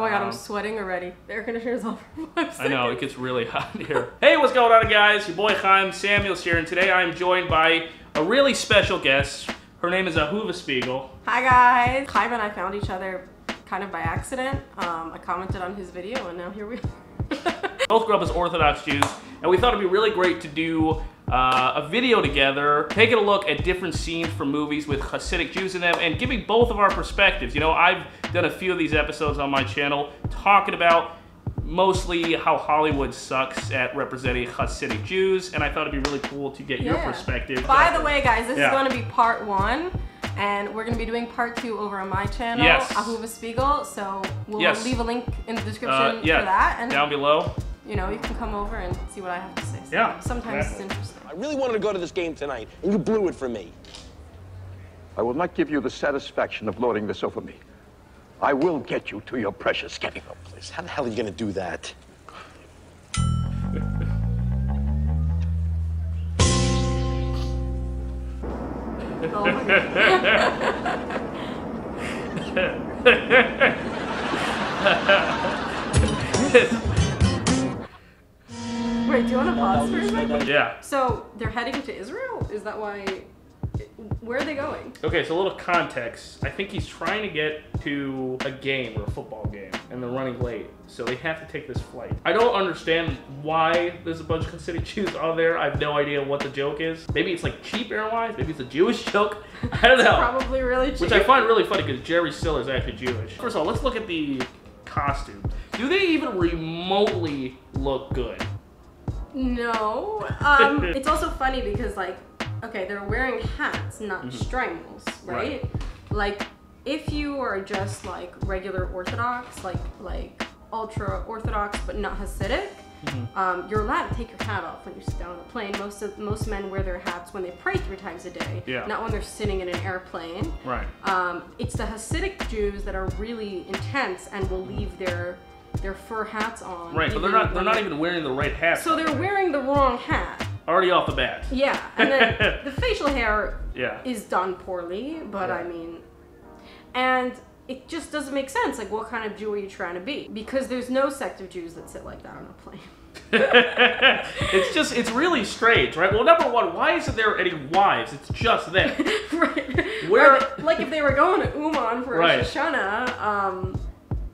Oh my god, Um, I'm sweating already. The air conditioner's on for five. I know, it gets really hot here. Hey, what's going on, guys? Your boy Chaim Samuels here, and today I'm joined by a really special guest. Her name is Ahuva Spiegel. Hi guys. Clive and I found each other kind of by accident. Um, I commented on his video and now here we are. Both grew up as Orthodox Jews, and we thought it'd be really great to do uh, a video together, taking a look at different scenes from movies with Hasidic Jews in them, and giving both of our perspectives. You know, I've done a few of these episodes on my channel talking about mostly how Hollywood sucks at representing Hasidic Jews, and I thought it'd be really cool to get your perspective. By the way, guys, this Yeah. is going to be part one. And we're going to be doing part two over on my channel, Yes. Ahuva Spiegel. So we'll Yes. leave a link in the description uh, yeah, for that. And, down below. you know, you can come over and see what I have to say. So Yeah, Sometimes exactly. it's interesting. I really wanted to go to this game tonight, and you blew it for me. I will not give you the satisfaction of lording this over me. I will get you to your precious game. Please, how the hell are you gonna do that? Oh yeah. So they're heading to Israel? Is that why? Where are they going? Okay, so a little context. I think he's trying to get to a game or a football game, and they're running late, so they have to take this flight. I don't understand why there's a bunch of Hasidic Jews on there. I have no idea what the joke is. Maybe it's like cheap airlines. Maybe it's a Jewish joke. I don't know. Probably really cheap. Which I find really funny because Jerry Stiller is actually Jewish. First of all, let's look at the costume. Do they even remotely look good? No. Um, it's also funny because like, okay, they're wearing hats, not shtreimels, right? Right. Like, if you are just like regular Orthodox, like like ultra Orthodox but not Hasidic, um, you're allowed to take your hat off when you sit down on a plane. Most of most men wear their hats when they pray three times a day, Yeah. not when they're sitting in an airplane. Right. Um, it's the Hasidic Jews that are really intense and will leave their their fur hats on. Right, but they're not. They're not even wearing the right hat. So they're wearing the wrong hat. already off the bat. Yeah, and then the facial hair Yeah. is done poorly, but I mean, and it just doesn't make sense. Like, what kind of Jew are you trying to be? Because there's no sect of Jews that sit like that on a plane. it's just it's really strange, right? Well, number one, why isn't there any wives? It's just them. right. Where- they- like if they were going to Uman for Right. Rosh Hashanah, um,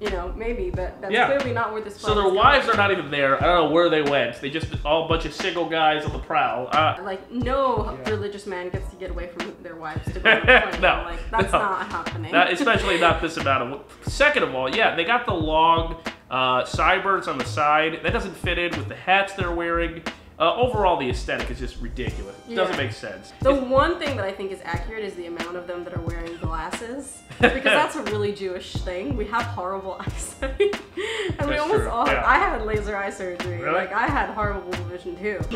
you know, maybe, but that's Yeah. clearly not where this. So their wives going. are not even there. I don't know where they went. They just all a bunch of single guys on the prowl. Uh, Like no Yeah. religious man gets to get away from their wives to go on a plane. No, like that's no. not happening. not, especially not this amount of. Second of all, yeah, they got the long uh, sideburns on the side. That doesn't fit in with the hats they're wearing. Uh, overall, the aesthetic is just ridiculous. It doesn't make sense. The one thing that I think is accurate is the amount of them that are wearing glasses. Because that's a really Jewish thing. We have horrible eyesight. and we almost true, all yeah. I had laser eye surgery. Really? Like I had horrible vision too.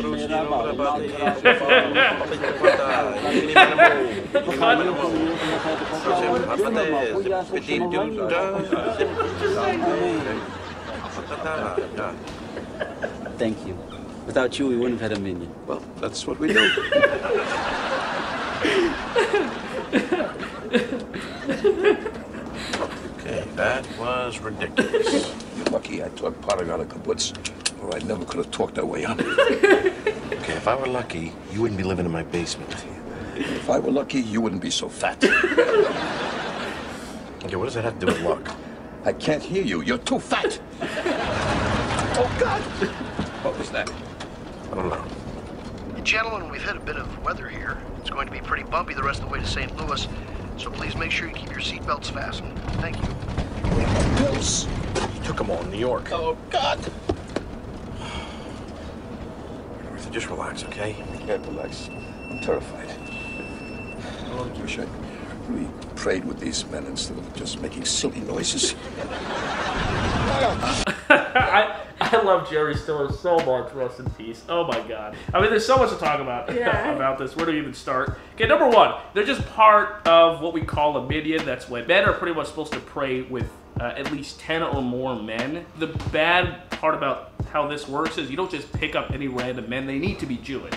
Thank you. Without you, we wouldn't have had a minyan. Well, that's what we do. Okay, that was ridiculous. You're lucky I talk part out of kibbutz, or I never could have talked that way out. Okay, if I were lucky, you wouldn't be living in my basement. If I were lucky, you wouldn't be so fat. Okay, what does that have to do with luck? I can't hear you. You're too fat. Oh, God. What was that? I don't know. Gentlemen, we've hit a bit of weather here. It's going to be pretty bumpy the rest of the way to St. Louis, so please make sure you keep your seatbelts fastened. Thank you. Pills. You took them all in New York. Oh, God. Arthur, just relax, okay? Can't relax. I'm terrified. I wish I really prayed with these men instead of just making silly noises. I I love Jerry Stiller so much. Rest in peace. Oh my god. I mean, there's so much to talk about Yeah. about this. Where do we even start? Okay, number one, they're just part of what we call a minyan. That's when men are pretty much supposed to pray with uh, at least ten or more men. The bad part about how this works is you don't just pick up any random men. They need to be Jewish.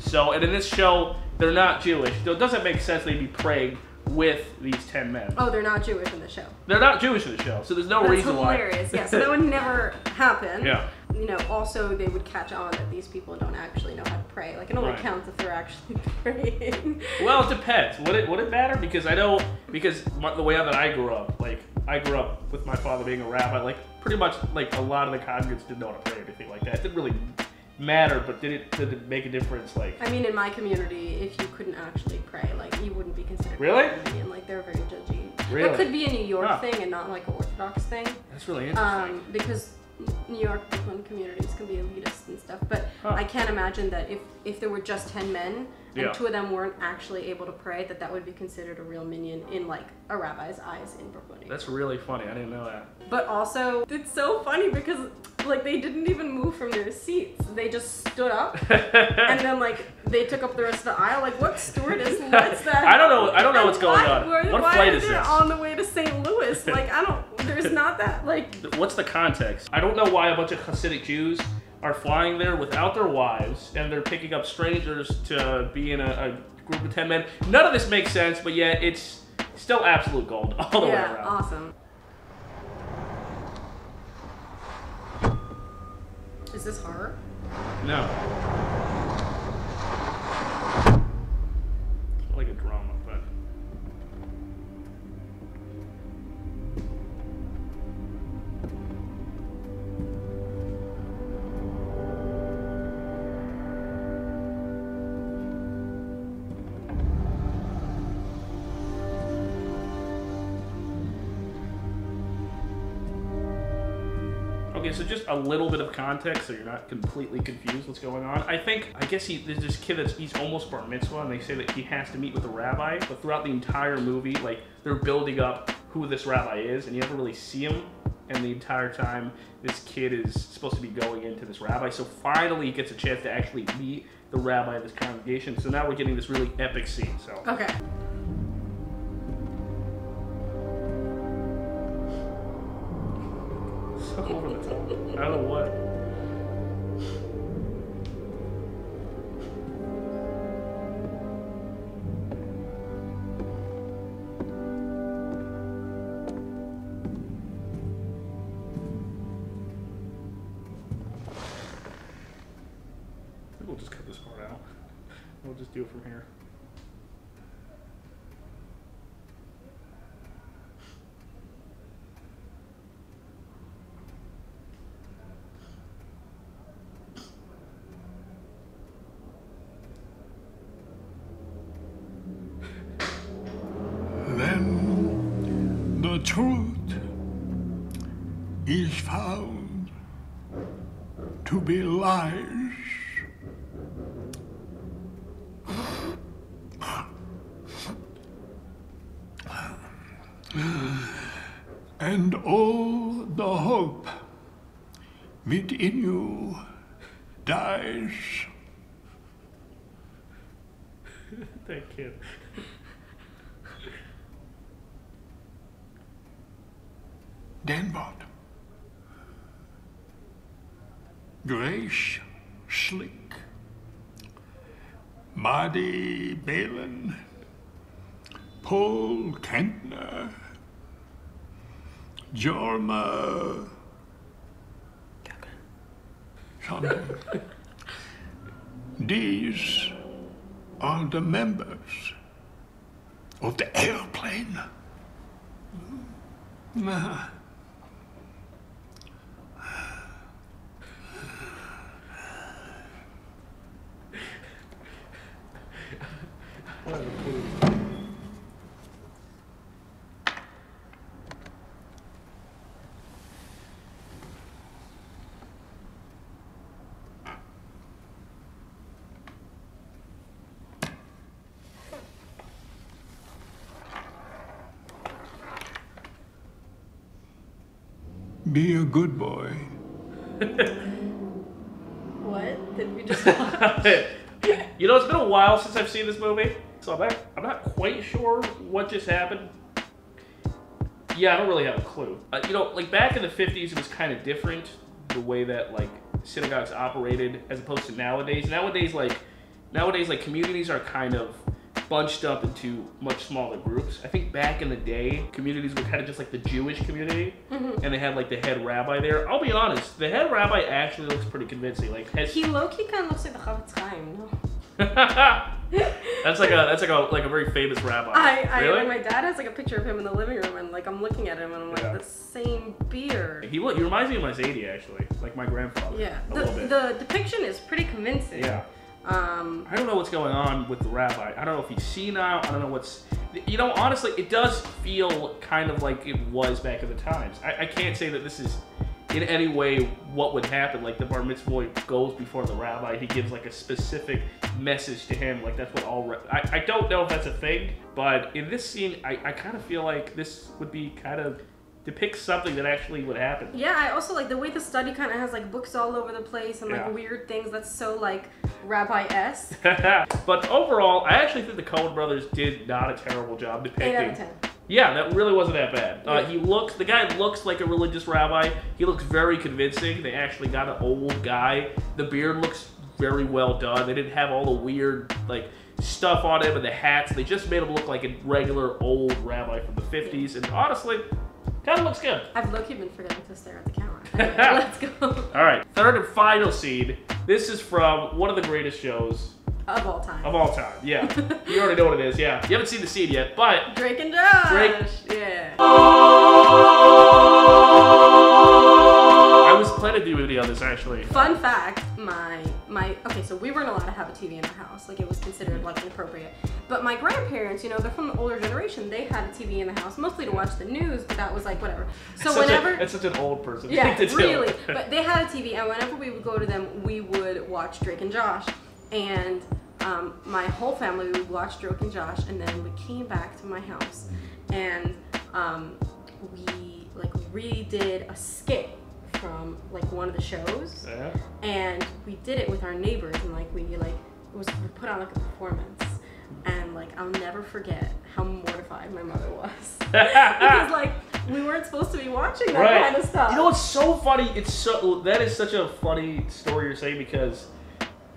So, and in this show, they're not Jewish. So it doesn't make sense they'd be praying with these 10 men. Oh, they're not Jewish in the show. They're not Jewish in the show, so there's no That's reason why. hilarious. Yeah, so that would never happen. Yeah. You know, also they would catch on that these people don't actually know how to pray. Like it only Right. counts if they're actually praying. Well, it depends. Would it would it matter? Because I know because my, the way that I grew up, like I grew up with my father being a rabbi, like pretty much like a lot of the congregants didn't know how to pray or anything like that. It didn't really matter, but did it did it make a difference? Like I mean, in my community, if you couldn't actually pray, like you wouldn't be considered Really? And like they're very judgy. Really? That could be a New York Huh. thing and not like an Orthodox thing. that's really interesting. Um, because New York Brooklyn communities can be elitist and stuff. But Huh. I can't imagine that if if there were just ten men and Yeah. two of them weren't actually able to pray, that that would be considered a real minyan in like a rabbi's eyes in Brooklyn. that's really funny. I didn't know that. But also, it's so funny because like they didn't even move from their seats. They just stood up and then like they took up the rest of the aisle. Like what stewardess lets that? I don't know- I don't know what's going why- on. Why, What why flight are is they this? on the way to St. Louis? Like I don't. There's not that like. What's the context? I don't know why a bunch of Hasidic Jews are flying there without their wives and they're picking up strangers to be in a, a group of 10 men. None of this makes sense, but yet it's still absolute gold all the way Yeah, around. awesome. Is this horror? No. So just a little bit of context so you're not completely confused what's going on. I think, I guess he, there's this kid that's, he's almost bar mitzvah and they say that he has to meet with a rabbi, but throughout the entire movie, like, they're building up who this rabbi is and you never really see him. And the entire time, this kid is supposed to be going into this rabbi. So finally, he gets a chance to actually meet the rabbi of this congregation. So now we're getting this really epic scene. So Okay. I don't know what. We'll just cut this part out. We'll just do it from here. Be lies. And all the hope within you dies. That kid. Then what? Grace Slick, Marty Balin, Paul Kantner, Jorma. Something. These are the members of the airplane. Ah. Be a good boy. What did we just? you know, it's been a while since I've seen this movie, so I'm not, I'm not quite sure what just happened. Yeah, I don't really have a clue. Uh, you know, like back in the 50s, it was kind of different the way that like synagogues operated as opposed to nowadays. Nowadays, like nowadays, like communities are kind of bunched up into much smaller groups. I think back in the day, communities were kind of just like the Jewish community, Mm-hmm. and they had like the head rabbi there. I'll be honest, the head rabbi actually looks pretty convincing. Like, has, He low key kind of looks like the Chofetz Chaim. No? that's like a that's like a like a very famous rabbi. I, I really? like, my dad has like a picture of him in the living room, and like I'm looking at him, and I'm like Yeah. the same beard. he look he reminds me of my Zadie actually, like my grandfather. Yeah, a the, bit. the depiction is pretty convincing. yeah. Um, I don't know what's going on with the rabbi. I don't know if he's senile. I don't know what's. You know, honestly, it does feel kind of like it was back in the times. I, I can't say that this is in any way what would happen. Like the bar mitzvah goes before the rabbi. He gives like a specific message to him. Like that's what all. I, I don't know if that's a thing, but in this scene, I, I kind of feel like this would be kind of depicts something that actually would happen. yeah, I also like the way the study kind of has like books all over the place and like Yeah. weird things. That's so like rabbi esque. but overall, I actually think the Coen brothers did not a terrible job depicting. Eight out of ten. Yeah, that really wasn't that bad. Uh, he looks, the guy looks like a religious rabbi. He looks very convincing. They actually got an old guy. The beard looks very well done. They didn't have all the weird like stuff on him and the hats. They just made him look like a regular old rabbi from the 50s. And honestly, kind of looks good. I've low key been forgetting to stare at the camera. Anyway, let's go. All right, third and final scene. This is from one of the greatest shows Of all time. of all time. Yeah, you already know what it is. Yeah, you haven't seen the scene yet, but Drake and Josh. Drake- Yeah. I was planning to do a video on this actually. Fun fact, my my okay, so we weren't allowed to have a TV in our house. Like it was considered like inappropriate. But my grandparents, you know, they're from the older generation. They had a TV in the house, mostly to watch the news, but that was like whatever. So a- whenever that's such an old person. Yeah, thing to do. really. But they had a TV, and whenever we would go to them, we would watch Drake and Josh. And um, my whole family would watch Drake and Josh, and then we came back to my house, and um, we like redid a skit from like one of the shows, Yeah. and we did it with our neighbors, and like we like it was we put on like a performance. And like I'll never forget how mortified my mother was because like we weren't supposed to be watching that right. kind of stuff. You know what's so funny? It's so that is such a funny story you're saying because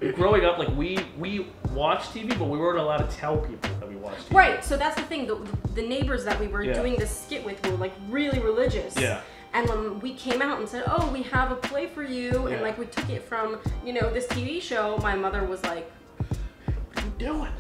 growing up, like we we watched TV, but we weren't allowed to tell people that we watched TV. Right, so that's the thing. The, the neighbors that we were Yeah. doing this skit with were like really religious. Yeah. And when we came out and said, "Oh, we have a play for you," Yeah. and like we took it from you know this TV show, my mother was like, "What are you doing?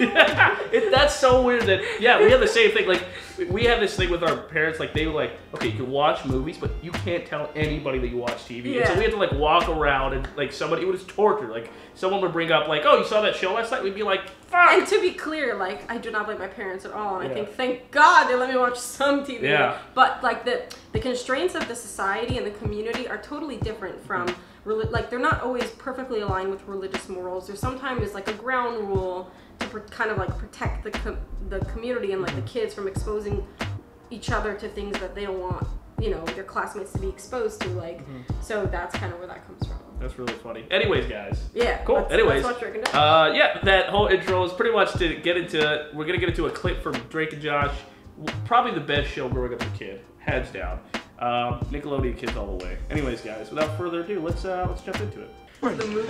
it, that's so weird that yeah we have the same thing like we have this thing with our parents like they were like okay you can watch movies but you can't tell anybody that you watch tv and so we had to like walk around and like somebody it was torture like someone would bring up like oh you saw that show last night we'd be like fuck and to be clear, like I do not blame my parents at all, and Yeah. I think thank God they let me watch some TV. Yeah. But like the the constraints of the society and the community are totally different from. Like they're not always perfectly aligned with religious morals. There's sometimes like a ground rule kind of like protect the com- the community and like the kids from exposing each other to things that they don't want you know their classmates to be exposed to. Like so that's kind of where that comes from. that's really funny anyways guys Yeah. Cool. let's- Anyways, let's Drake and Josh. uh, yeah, that whole intro is pretty much to get into. We're gonna get into a clip from Drake and Josh, probably the best show growing up as a kid, hands down. Um, Nickelodeon kids all the way. Anyways, guys, without further ado, let's uh, let's jump into it. the movie.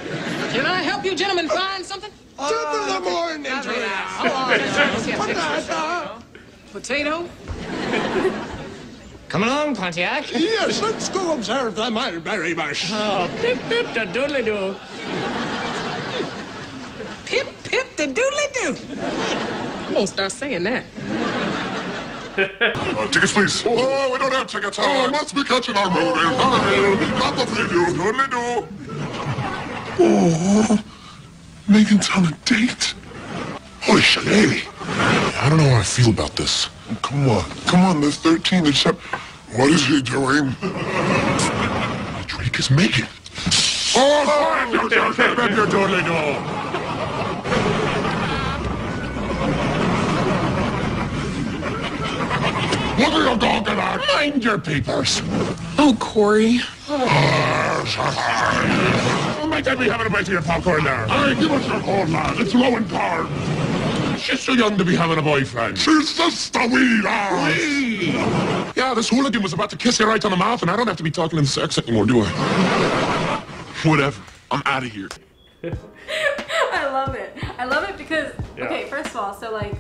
Can I help you gentlemen find something? Top of the morning, Hold on, let's see a picture. Potato? Come along, Pontiac. Yes, let's go observe the mulberry bush. Oh, pip pip the doodly doo. Pip pip the doodly doo. I'm gonna start saying that. Uh, tickets, please. Oh, we don't have tickets. Oh, must be catching our movie. Not the preview. Doodly do. Oh, Megan's on a date. Holy shillelagh. I don't know how I feel about this. Come on. Come on, there's 13 except... What is he doing? Drake is Megan. Oh, fine. You just hit with your doodly do. What are you talking about? Mind your papers. Oh, Corey. Ah, My dad be having a bite of your popcorn there. All right, give us your call, lad. It's Rowan Card. She's too young to be having a boyfriend. She's just a wee lad. Wee. Yeah, this hooligan was about to kiss you right on the mouth, and I don't have to be talking in sex anymore, do I? Whatever. I'm out of here. I love it. I love it because Yeah. Okay, first of all, so like,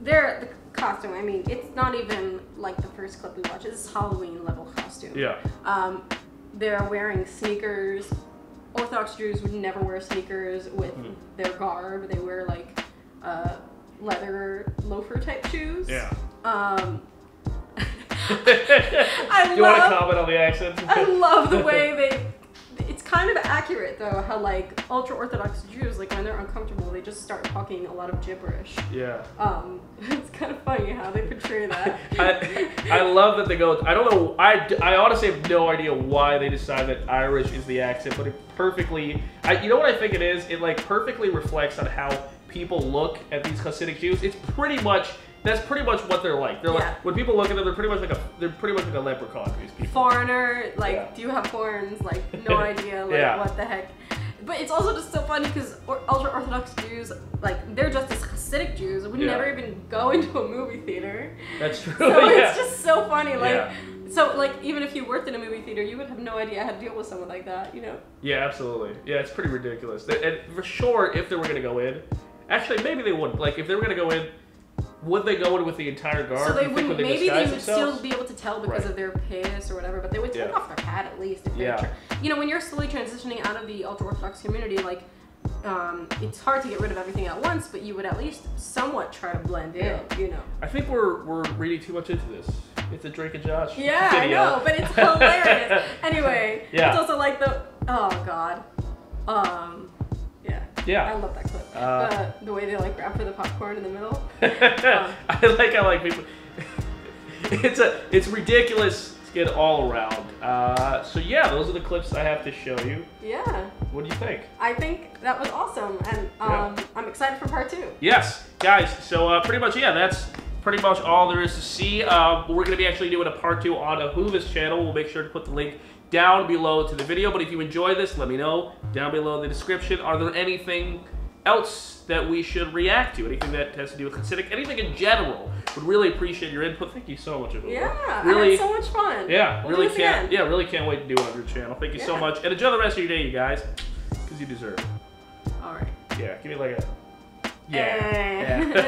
they're the costume. I mean, it's not even like the first clip we watched. It's Halloween level costume. Yeah. Um, they're wearing sneakers. Orthodox Jews would never wear sneakers with Hmm. their garb. They wear like uh, leather loafer type shoes. Yeah. Um, I you want to love- comment on the accent? I love the way they. It's kind of accurate though, how like ultra Orthodox Jews, like when they're uncomfortable, they just start talking a lot of gibberish. Yeah. Um, it's kind of funny how they portray that. I, I love that they go. I don't know. I, I honestly have no idea why they decide that Irish is the accent, but it perfectly. I you know what I think it is. It like perfectly reflects on how people look at these Hasidic Jews. It's pretty much that's pretty much what they're like. They're Yeah. like when people look at them, they're pretty much like a they're pretty much like a leprechaun. These people. Foreigner, like, Yeah. do you have horns? Like, no idea, like, Yeah. what the heck. But it's also just so funny because ultra Orthodox Jews, like, they're just as Hasidic Jews, would Yeah. never even go into a movie theater. That's true. So it's just so funny. Like, so like even if you worked in a movie theater, you would have no idea how to deal with someone like that. You know? Yeah, absolutely. Yeah, it's pretty ridiculous. And- And for sure, if they were gonna go in, actually maybe they wouldn't. Like if they were gonna go in, would they go in with the entire guard? So they wouldn't. maybe they would themselves? still be able to tell because Right. of their peyos or whatever, but they would take Yeah. off their hat at least. If Yeah. tr- you know, when you're slowly transitioning out of the ultra orthodox community, like. Um, it's hard to get rid of everything at once, but you would at least somewhat try to blend in, you know. I think we're we're reading too much into this. It's a Drake and Josh. Yeah, I video. know, but it's hilarious. anyway, Yeah. it's also like the oh god, um, yeah, Yeah. I love that clip. Uh, uh, the way they like grab for the popcorn in the middle. I like how like people. it's a it's ridiculous skit all around. Uh, so yeah, those are the clips I have to show you. Yeah, What do you think? I think that was awesome, and Yeah. um, I'm excited for part two. Yes, guys. So uh, pretty much, yeah, that's pretty much all there is to see. Uh, we're gonna be actually doing a part two on Ahuva's channel. We'll make sure to put the link down below to the video. But if you enjoy this, let me know down below in the description. Are there anything else that we should react to? Anything that has to do with Hasidic? Anything in general? Would really appreciate your input. Thank you so much. Ahuva. Yeah, really. so much fun. Yeah, We'll really can't. again. Yeah, really can't wait to do it on your channel. Thank you so much, and enjoy the rest of your day, you guys, because you deserve it. All right. Yeah, give me like a. Eh. Yeah. yeah.